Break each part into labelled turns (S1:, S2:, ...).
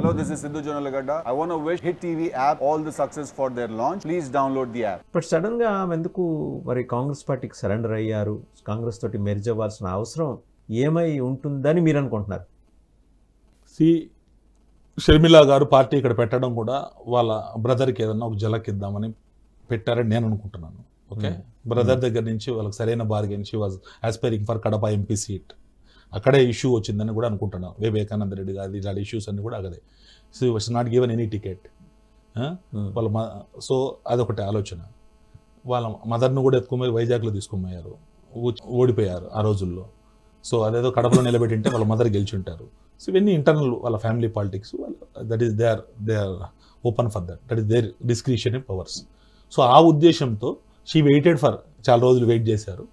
S1: Hello, this is Sidhu Jonalagada. I want to wish Hit TV app all the success for their launch. Please download the app.
S2: But సడన్గా ఆమె ఎందుకు మరి కాంగ్రెస్ పార్టీకి surrender అయ్యారు? కాంగ్రెస్ తోటి merge అవ్వాల్సిన అవసరం ఏమై ఉంటుందని మీరు అనుకుంటున్నారు?
S3: సి షర్మిల గారు పార్టీ ఇక్కడ పెట్టడం కూడా వాళ్ళ బ్రదర్కి ఏదన్నా ఒక జలక్ ఇద్దామని పెట్టారని నేను అనుకుంటున్నాను. ఓకే? బ్రదర్ దగ్గర నుంచి వాళ్ళకి సరైన bargain she was aspiring for Kadapa MP seat అక్కడే ఇష్యూ వచ్చిందని కూడా అనుకుంటున్నాను వివేకానంద రెడ్డి గారి ఇలాంటి ఇష్యూస్ అన్ని కూడా అదే so was not given any ticket వాళ్ళ మ సో అదొకటి ఆలోచన. వాళ్ళ మదర్ను కూడా ఎత్తుకుపోయి వైజాగ్లో తీసుకుపోయారు. ఓడిపోయారు ఆ రోజుల్లో. సో అదేదో కడపలో నిలబెట్టింటే వాళ్ళ మదర్ గెలిచి ఉంటారు సో ఇవన్నీ ఇంటర్నల్ వాళ్ళ family politics that is they are they are open for that that is their discretion powers so ఆ ఉద్దేశంతో షీ వెయిటెడ్ ఫర్ చాలా రోజులు వెయిట్ చేశారు.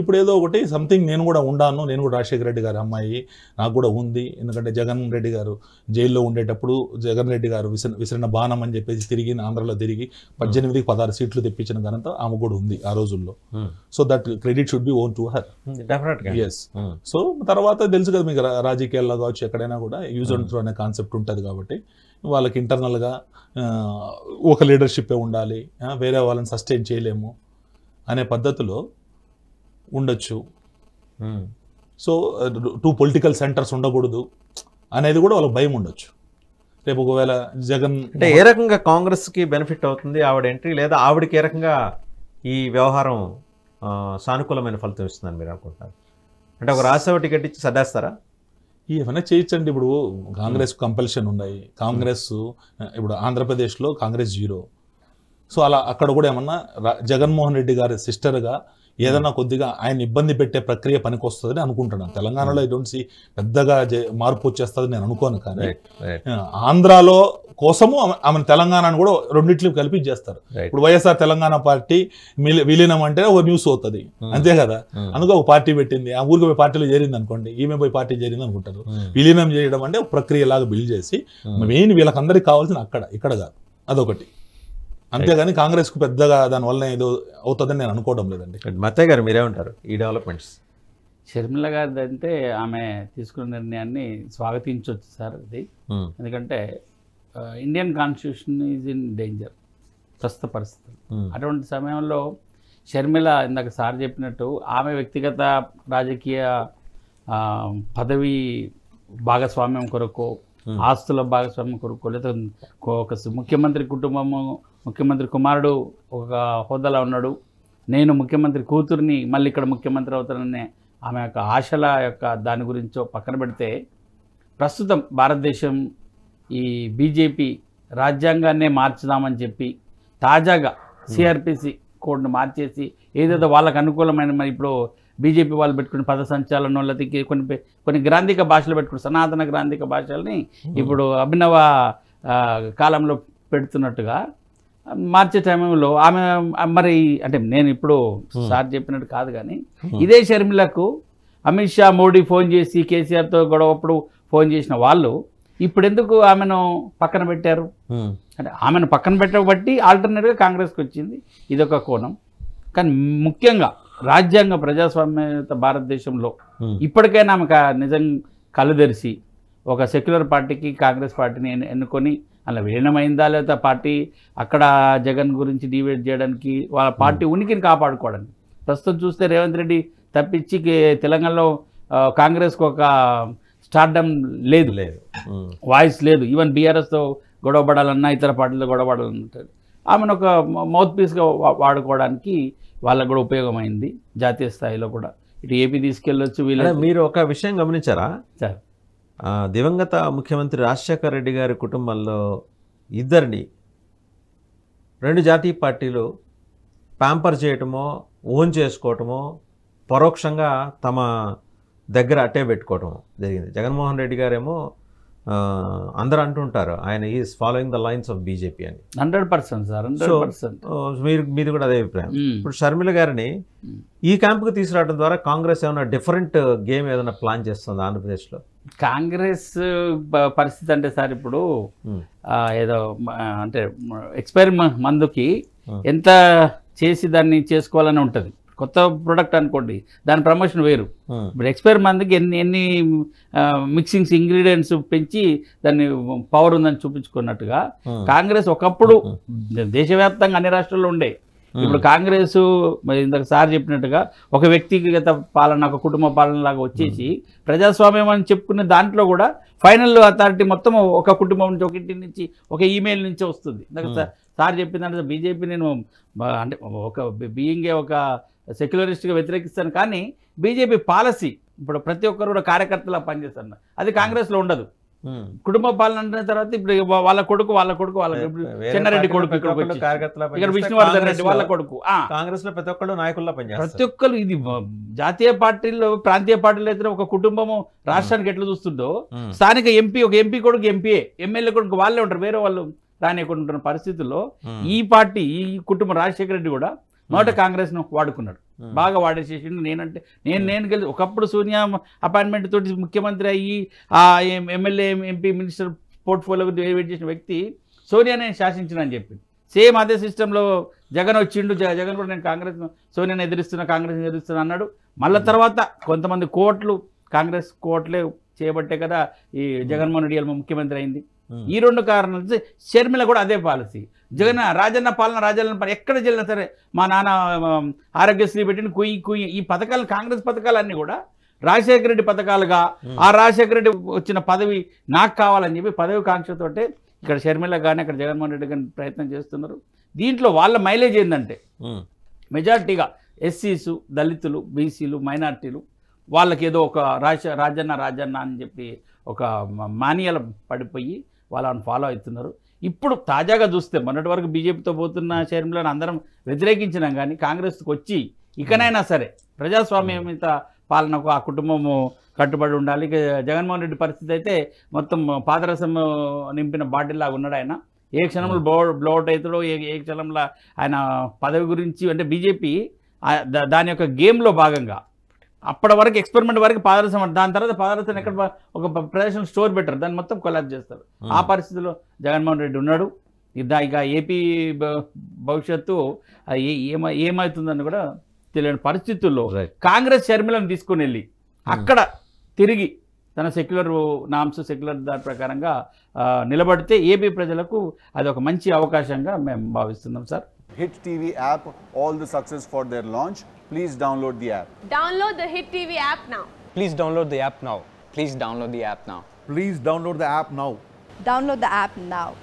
S3: ఇప్పుడు ఏదో ఒకటి సంథింగ్ నేను కూడా ఉండాను. నేను కూడా రాజశేఖర రెడ్డి గారి అమ్మాయి. నాకు కూడా ఉంది. ఎందుకంటే జగన్ రెడ్డి గారు జైల్లో ఉండేటప్పుడు జగన్ రెడ్డి గారు విసిన విసిరిన బాణం అని చెప్పేసి తిరిగి ఆంధ్రలో తిరిగి పద్దెనిమిదికి పదహారు సీట్లు తెప్పించిన ఘనత ఆమె కూడా ఉంది ఆ రోజుల్లో. So that credit should be own to her yes so తర్వాత తెలుసు కదా మీకు రాజకీయాల్లో కావచ్చు ఎక్కడైనా కూడా యూజ్ అండ్ త్రో అనే కాన్సెప్ట్ ఉంటుంది కాబట్టి వాళ్ళకి ఇంటర్నల్గా ఒక లీడర్షిప్పే ఉండాలి. వేరే వాళ్ళని సస్టైన్ చేయలేము అనే పద్ధతిలో ఉండొచ్చు. సో టూ పొలిటికల్ సెంటర్స్ ఉండకూడదు అనేది కూడా వాళ్ళకి భయం ఉండొచ్చు. రేపు ఒకవేళ జగన్
S2: అంటే ఏ రకంగా కాంగ్రెస్కి బెనిఫిట్ అవుతుంది? ఆవిడ ఎంట్రీ లేదా ఆవిడకి ఏ రకంగా ఈ వ్యవహారం సానుకూలమైన ఫలితం ఇస్తుందని మీరు అనుకుంటున్నారు? అంటే ఒక రాజ్యసభ టికెట్ ఇచ్చి సర్దేస్తారా?
S3: ఏమైనా చేయొచ్చండి. ఇప్పుడు కాంగ్రెస్ కంపల్షన్ ఉన్నాయి. కాంగ్రెస్ ఇప్పుడు ఆంధ్రప్రదేశ్లో కాంగ్రెస్ జీరో. సో అలా అక్కడ కూడా ఏమన్నా జగన్మోహన్ రెడ్డి గారి సిస్టర్గా ఏదన్నా కొద్దిగా ఆయన ఇబ్బంది పెట్టే ప్రక్రియ పనికొస్తుందని అనుకుంటున్నాను. తెలంగాణలో ఐ డోంట్ సి పెద్దగా మార్పు వచ్చేస్తుంది నేను అనుకోను కానీ ఆంధ్రాలో కోసము ఆమె- తెలంగాణను కూడా రెండిట్లు కలిపి చేస్తారు. ఇప్పుడు వైఎస్ఆర్ తెలంగాణ పార్టీ విలీనం అంటే ఒక న్యూస్ అవుతుంది. అంతే కదా? అందుకే ఒక పార్టీ పెట్టింది. ఆ ఊరికి పోయి పార్టీలో చేరింది అనుకోండి ఈమె పోయి పార్టీ చేరింది అనుకుంటారు. విలీనం చేయడం అంటే ఒక ప్రక్రియ లాగా బిల్డ్ చేసి మెయిన్ వీళ్ళకందరికి కావాల్సిన అక్కడ ఇక్కడ కాదు. అదొకటి. అంతేగాని కాంగ్రెస్కు పెద్దగా దానివల్ల ఏదో అవుతుందని నేను అనుకోవడం లేదండి.
S2: మత్తయ్య గారు మీరేమంటారు ఈ డెవలప్మెంట్స్.
S4: షర్మిల గారిది అంటే ఆమె తీసుకున్న నిర్ణయాన్ని స్వాగతించవచ్చు సార్ ఇది ఎందుకంటే Indian constitution is in danger ప్రస్తుత పరిస్థితులు. అటువంటి సమయంలో షర్మిల ఇందాక సార్ చెప్పినట్టు ఆమె వ్యక్తిగత రాజకీయ ఆ, పదవి భాగస్వామ్యం కొరకు ఆస్తుల భాగస్వామ్యం కొరకు లేదా ఒక ముఖ్యమంత్రి కుటుంబము ముఖ్యమంత్రి కుమారుడు ఒక హోదాలో ఉన్నాడు. నేను ముఖ్యమంత్రి కూతుర్ని మళ్ళీ ఇక్కడ ముఖ్యమంత్రి అవుతాననే ఆమె యొక్క ఆశల యొక్క దాని గురించో పక్కన పెడితే ప్రస్తుతం భారతదేశం ఈ బీజేపీ రాజ్యాంగాన్నే మార్చుదామని చెప్పి తాజాగా సిఆర్పిసి కోడ్ను మార్చేసి ఏదేదో వాళ్ళకు అనుకూలమైన మరి ఇప్పుడు బీజేపీ వాళ్ళు పెట్టుకున్న పద సంచాలనం లేకపోతే కొన్ని కొన్ని గ్రాంధిక భాషలు పెట్టుకుని సనాతన గ్రాంధిక భాషల్ని ఇప్పుడు అభినవ కాలంలో పెడుతున్నట్టుగా మార్చే టైంలో ఆమె మరి అంటే నేను ఇప్పుడు సార్ చెప్పినట్టు కాదు కానీ ఇదే షర్మిలకు అమిత్ షా మోడీ ఫోన్ చేసి కేసీఆర్తో గొడవప్పుడు ఫోన్ చేసిన వాళ్ళు ఇప్పుడు ఎందుకు ఆమెను పక్కన పెట్టారు? అంటే ఆమెను పక్కన పెట్టబట్టి ఆల్టర్నేట్గా కాంగ్రెస్కి వచ్చింది. ఇదొక కోణం. కానీ ముఖ్యంగా రాజ్యాంగ ప్రజాస్వామ్యత భారతదేశంలో ఇప్పటికైనా ఆమె క- నిజం కళ్ళు తెరిచి ఒక సెక్యులర్ పార్టీకి కాంగ్రెస్ పార్టీని ఎన్ను- ఎన్నుకొని అలా విలీనమైందా లేదా పార్టీ అక్కడ జగన్ గురించి డివైడ్ చేయడానికి వాళ్ళ పార్టీ ఉనికిని కాపాడుకోవడానికి? ప్రస్తుతం చూస్తే రేవంత్ రెడ్డి తప్పించి తెలంగాణలో కాంగ్రెస్కి ఒక స్టార్డమ్ లేదు.
S2: లేదు.
S4: వాయిస్ లేదు. ఈవెన్ బీఆర్ఎస్తో గొడవపడాలన్నా ఇతర పార్టీలతో గొడవపడాలన్నా ఆమెను ఒక మౌత్ పీస్గా వాడుకోవడానికి వాళ్ళకు కూడా ఉపయోగమైంది జాతీయ స్థాయిలో కూడా. ఇటు ఏపీ తీసుకెళ్ళొచ్చు వీళ్ళ
S2: మీరు ఒక విషయం గమనించారా?
S4: సార్.
S2: దివంగత ముఖ్యమంత్రి రాజశేఖర రెడ్డి గారి కుటుంబంలో ఇద్దరిని రెండు జాతీయ పార్టీలు ప్యాంపర్ చేయటమో ఓన్ చేసుకోవటమో పరోక్షంగా తమ దగ్గర అట్టే పెట్టుకోవటం జరిగింది. జగన్మోహన్ రెడ్డి గారేమో అందరూ అంటుంటారు ఆయన is following the lines of BJP అని.
S4: Hundred percent sir hundred percent.
S2: మీరు మీది కూడా అదే అభిప్రాయం. ఇప్పుడు షర్మిల గారిని ఈ క్యాంపుకి తీసుకురావడం ద్వారా కాంగ్రెస్ ఏమైనా డిఫరెంట్ గేమ్ ఏదైనా ప్లాన్ చేస్తుంది ఆంధ్రప్రదేశ్లో?
S4: కాంగ్రెస్ పరిస్థితి అంటే సార్ ఇప్పుడు ఏదో అంటే ఎక్స్పైర్ మందుకి. ఎంత చేసి దాన్ని చేసుకోవాలని ఉంటుంది. కొత్త ప్రోడక్ట్ అనుకోండి దాని ప్రమోషన్ వేరు. ఇప్పుడు ఎక్స్పైర్ మందికి ఎన్ని ఎన్ని మిక్సింగ్స్ ఇంగ్రీడియంట్స్ పెంచి దాన్ని పవర్ ఉందని చూపించుకున్నట్టుగా. కాంగ్రెస్ ఒకప్పుడు దేశవ్యాప్తంగా అన్ని రాష్ట్రాల్లో ఉండే. ఇప్పుడు కాంగ్రెస్ మరి ఇందాక సార్ చెప్పినట్టుగా ఒక వ్యక్తిగత పాలన ఒక కుటుంబ పాలన లాగా వచ్చేసి ప్రజాస్వామ్యం అని చెప్పుకునే దాంట్లో కూడా ఫైనల్ అథారిటీ మొత్తం ఒక కుటుంబం నుంచి ఒక ఇంటి నుంచి ఒక ఈమెయిల్ నుంచి వస్తుంది. ఇందాక సార్ చెప్పిందంటే బీజేపీ నేను అంటే ఒక బీయింగే ఒక సెక్యులరిస్ట్గా వ్యతిరేకిస్తాను కానీ బీజేపీ పాలసీ ఇప్పుడు ప్రతి ఒక్కరు కూడా కార్యకర్తలా పనిచేస్తారు అది కాంగ్రెస్లో ఉండదు. కుటుంబ పాలన అంటే తర్వాత ఇప్పుడు వాళ్ళ కొడుకు వాళ్ళ కొడుకు వాళ్ళ చెన్నారెడ్డి
S2: పార్టీలో
S4: కొడుకు
S2: ప్రతి
S4: ఇక్కడ విష్ణువర్ధన్ రెడ్డి వాళ్ళ కొడుకు. ఆ,
S2: కాంగ్రెస్లో ప్రతి ఒక్కళ్ళు నాయకుల్లా
S4: ప్రతి
S2: పనిచేస్తారు
S4: ఒక్కరు ఇది జాతీయ పార్టీల్లో ప్రాంతీయ పార్టీలో అయితే ఒక కుటుంబము రాష్ట్రానికి ఎట్లా చూస్తుందో. స్థానిక ఎంపీ ఒక ఎంపీ కొడుకు ఎంపీఏ ఎమ్మెల్యే కొడుకు వాళ్ళే ఉంటారు. వేరే వాళ్ళు రానియకుండా పరిస్థితుల్లో. ఈ పార్టీ ఈ కుటుంబం రాజశేఖర రెడ్డి కూడా మొదట కాంగ్రెస్ను వాడుకున్నాడు. బాగా వాడేసేసిండు. నేనంటే నేను నేను గెలి ఒకప్పుడు సోనియా అపాయింట్మెంట్ తోటి ముఖ్యమంత్రి అయ్యి ఆ MLA MP minister portfolio wait చేసిన వ్యక్తి సోనియా నేను శాసించిన అని చెప్పింది సేమ్ అదే సిస్టంలో జగన్ వచ్చిండు. జగన్ కూడా నేను కాంగ్రెస్ సోనియాని ఎదిరిస్తున్నా కాంగ్రెస్ ఎదిరిస్తున్నా అన్నాడు. మళ్ళీ తర్వాత కొంతమంది కోట్లు కాంగ్రెస్ కోట్లే చేయబట్టే కదా ఈ జగన్మోహన్ రెడ్డి ముఖ్యమంత్రి అయింది. ఈ రెండు కారణాలు షర్మిల కూడా అదే పాలసీ. జగన్ రాజన్న పాలన రాజన్న పాలన ఎక్కడ చెల్లినా సరే మా నాన్న ఆరోగ్యశ్రీ పెట్టిన కుయ్యి కుయ్యి ఈ పథకాలు కాంగ్రెస్ పథకాలన్నీ కూడా రాజశేఖర రెడ్డి పథకాలుగా ఆ రాజశేఖర రెడ్డి వచ్చిన పదవి నాకు కావాలని చెప్పి పదవి కాంక్షతోటే ఇక్కడ షర్మిల కానీ అక్కడ జగన్మోహన్ రెడ్డి కానీ ప్రయత్నం చేస్తున్నారు. దీంట్లో వాళ్ళ మైలేజ్ ఏంటంటే. మెజార్టీగా ఎస్సీసు దళితులు బీసీలు మైనార్టీలు వాళ్ళకి ఏదో ఒక రాజ రాజన్న రాజన్న అని చెప్పి ఒక మానియల పడిపోయి వాళ్ళని ఫాలో అవుతున్నారు. ఇప్పుడు తాజాగా చూస్తే మొన్నటి వరకు బీజేపీతో పోతున్న షర్మిలను అందరం వ్యతిరేకించినాం కానీ కాంగ్రెస్కి వచ్చి ఇకనైనా సరే ప్రజాస్వామ్యమిత పాలనకు ఆ కుటుంబము కట్టుబడి ఉండాలి. ఇక జగన్మోహన్ రెడ్డి పరిస్థితి అయితే మొత్తం పాదరసం నింపిన బాటిల్లాగా ఉన్నాడు ఆయన. ఏ క్షణంలో బ్లో బ్లౌట్ అవుతాడో ఏ ఏ క్షణంలో ఆయన పదవి గురించి అంటే బీజేపీ దాని యొక్క గేమ్లో భాగంగా అప్పటి వరకు ఎక్స్పెరిమెంట్ వరకు పాదరసం. దాని తర్వాత పాదరసం ఎక్కడ ఒక ప- ప్రదర్శన స్టోర్ పెట్టారు. దాన్ని మొత్తం కొలాబ్ చేస్తారు. ఆ. పరిస్థితిలో జగన్మోహన్ రెడ్డి ఉన్నాడు. ఇక ఏపీ భవిష్యత్తు ఏమ ఏమవుతుందని కూడా తెలియని పరిస్థితుల్లో. కాంగ్రెస్ షర్మిలను తీసుకుని వెళ్ళి అక్కడ తిరిగి తన సెక్యులర్ నామ్స్ సెక్యులర్ దాని ప్రకారంగా నిలబడితే ఏపీ ప్రజలకు అది ఒక మంచి అవకాశంగా మేము భావిస్తున్నాం sir.
S1: Hit TV app, all the success for their launch. Please download the app.
S5: Download the Hit TV app now.
S6: Please download the app now. Please download the app now.
S7: Please download the app now.
S8: Download the app now.